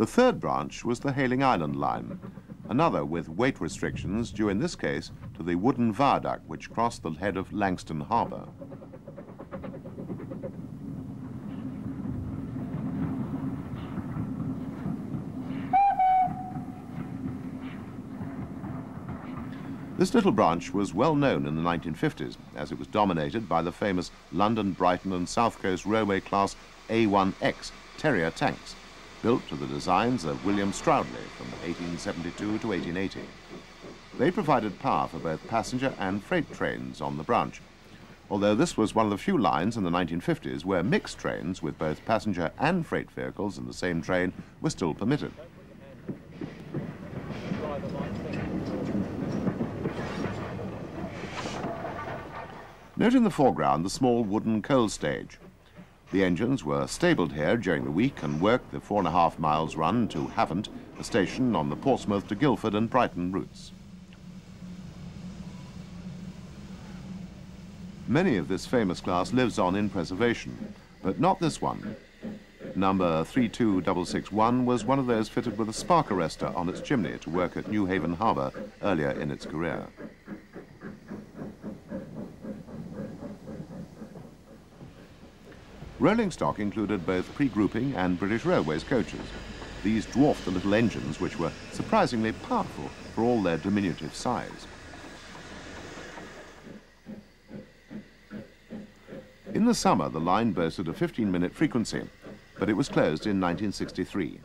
The third branch was the Hayling Island line, another with weight restrictions due in this case to the wooden viaduct which crossed the head of Langstone Harbour. This little branch was well known in the 1950s as it was dominated by the famous London, Brighton and South Coast Railway class A1X Terrier tanks, built to the designs of William Stroudley from 1872 to 1880. They provided power for both passenger and freight trains on the branch, although this was one of the few lines in the 1950s where mixed trains with both passenger and freight vehicles in the same train were still permitted. Note in the foreground the small wooden coal stage. The engines were stabled here during the week and worked the four and a half miles run to Havant, a station on the Portsmouth to Guildford and Brighton routes. Many of this famous class lives on in preservation, but not this one. Number 32661 was one of those fitted with a spark arrestor on its chimney to work at Newhaven Harbour earlier in its career. Rolling stock included both pre-grouping and British Railways coaches. These dwarfed the little engines, which were surprisingly powerful for all their diminutive size. In the summer, the line boasted a 15-minute frequency, but it was closed in 1963.